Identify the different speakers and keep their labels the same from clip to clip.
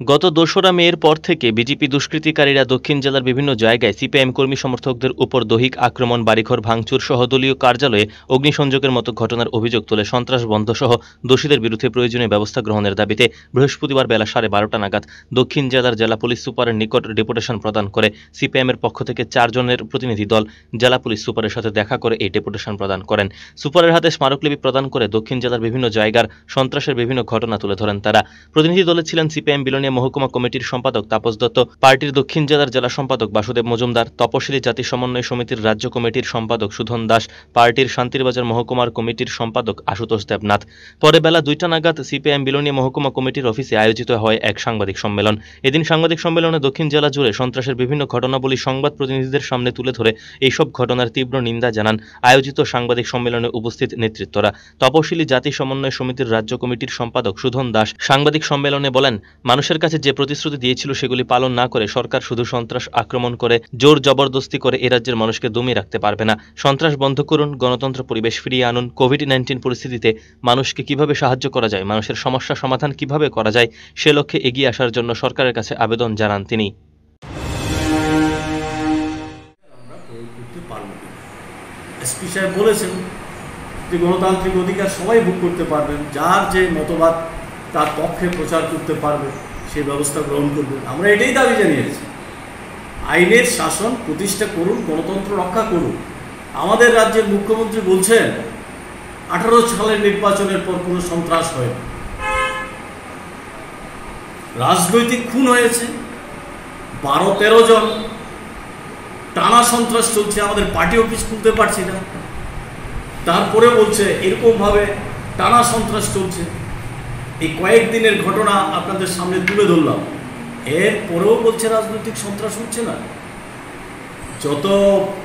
Speaker 1: গত দোসরা মেয়ের পর থেকে বিজেপি দুষ্কৃতিকারীরা দক্ষিণ জেলার বিভিন্ন জায়গায় সিপিআইএম কর্মী সমর্থকদের উপর দৈহিক আক্রমণ, বাড়িঘর ভাঙচুর সহ দলীয় কার্যালয়ে অগ্নিসংযোগের মতো ঘটনার অভিযোগ তুলে সন্ত্রাস বন্ধ সহ দোষীদের বিরুদ্ধে প্রয়োজনীয় ব্যবস্থা গ্রহণের দাবিতে বৃহস্পতিবার বেলা সাড়ে বারোটা নাগাদ দক্ষিণ জেলার জেলা পুলিশ সুপারের নিকট ডেপুটেশন প্রদান করে সিপিআইএমের পক্ষ থেকে চারজনের প্রতিনিধি দল জেলা পুলিশ সুপারের সাথে দেখা করে এই ডেপুটেশন প্রদান করেন। সুপারের হাতে স্মারকলিপি প্রদান করে দক্ষিণ জেলার বিভিন্ন জায়গার সন্ত্রাসের বিভিন্ন ঘটনা তুলে ধরেন তারা। প্রতিনিধি দলে ছিলেন সিপিআইএম বিলোনিয়া মহকুমা কমিটির সম্পাদক তাপস দত্ত, পার্টির দক্ষিণ জেলার জেলা সম্পাদক বাসুদেব মজুমদার, তপশিলি জাতি সমন্বয় সমিতির রাজ্য কমিটির সম্পাদক সুধন দাস, পার্টির শান্তিরবাজার মহকুমার কমিটির সম্পাদক আশুতোষ দেবনাথ। পরে বেলা দুইটা নাগাদ সিপিআইএম বিলোনিয়া মহকুমা কমিটির অফিসে আয়োজিত হয় এক সাংবাদিক সম্মেলন। এদিন সাংবাদিক সম্মেলনে দক্ষিণ জেলা জুড়ে সন্ত্রাসের বিভিন্ন ঘটনাবলী সংবাদ প্রতিনিধিদের সামনে তুলে ধরে এইসব ঘটনার তীব্র নিন্দা জানান আয়োজিত সাংবাদিক সম্মেলনে উপস্থিত নেতৃত্বরা। তপশিলি জাতি সমন্বয় সমিতির রাজ্য কমিটির সম্পাদক সুধন দাস সাংবাদিক সম্মেলনে বলেন, মানুষের কাছে যে প্রতিশ্রুতি দিয়েছিল সেগুলি পালন না করে সরকার শুধু সন্ত্রাস আক্রমণ করে জোর জবরদস্তি করে এ রাজ্যের মানুষকে দমিয়ে রাখতে পারবে না। সন্ত্রাস বন্ধ করুন, গণতন্ত্র পরিবেশ ফিরিয়ে আনুন কোভিড নাইন্টিন পরিস্থিতিতে মানুষকে কীভাবে সাহায্য করা যায়, মানুষের সমস্যা সমাধান কীভাবে করা যায়, সে লক্ষ্যে এগিয়ে আসার জন্য সরকারের কাছে আবেদন জানান তিনি।
Speaker 2: বলেছেন যে গণতান্ত্রিক অধিকার সবাই ভোগ করতে পারবেন, যার যে মতবাদ তার পক্ষে প্রচার করতে পারবে। সেই ব্যবস্থা গ্রহণ করবেন আমরা এটাই দাবি জানিয়েছি। আইনের শাসন প্রতিষ্ঠা করুন, গণতন্ত্র রক্ষা করুন। আমাদের রাজ্যের মুখ্যমন্ত্রী বলছেন, আঠারো সালের নির্বাচনের পর কোনো সন্ত্রাস হয় রাজনৈতিক খুন হয়েছে, বারো, তেরো জন। টানা সন্ত্রাস চলছে, আমাদের পার্টি অফিস খুলতে পারছি না। তারপরে বলছে, এরকমভাবে টানা সন্ত্রাস চলছে। এই কয়েকদিনের ঘটনা আপনাদের সামনে তুলে ধরলাম। এরপরেও বলছে রাজনৈতিক সন্ত্রাস হচ্ছে না। যত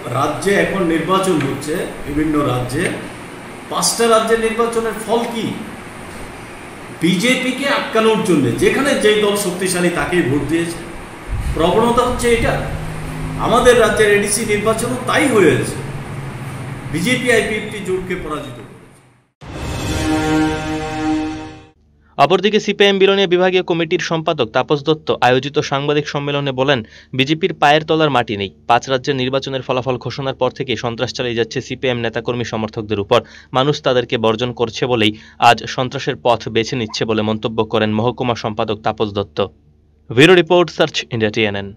Speaker 2: রাজ্যে এখন নির্বাচন হচ্ছে, বিভিন্ন রাজ্যে, পাঁচটা রাজ্যের নির্বাচনের ফল কি? বিজেপিকে আটকানোর জন্য, যেখানে যেই দল শক্তিশালী তাকেই ভোট দিয়েছে। প্রবণতা হচ্ছে এটা। আমাদের রাজ্যের এডিসি নির্বাচনও তাই হয়েছে। বিজেপি আইপিএফটি জোটকে পরাজিত করেছে
Speaker 1: অপরদিকে সিপিআইএম বিলনীয় বিভাগীয় কমিটির সম্পাদক তাপস দত্ত আয়োজিত সাংবাদিক সম্মেলনে বলেন, বিজেপির পায়ের তলার মাটি নেই। পাঁচ রাজ্যের নির্বাচনের ফলাফল ঘোষণার পর থেকে সন্ত্রাস চালিয়ে যাচ্ছে সিপিএম নেতাকর্মী সমর্থকদের উপর। মানুষ তাদেরকে বর্জন করছে বলেই আজ সন্ত্রাসের পথ বেছে নিচ্ছে বলে মন্তব্য করেন মহকুমা সম্পাদক Tapas Dutta. ভিরো report, search India, TNN.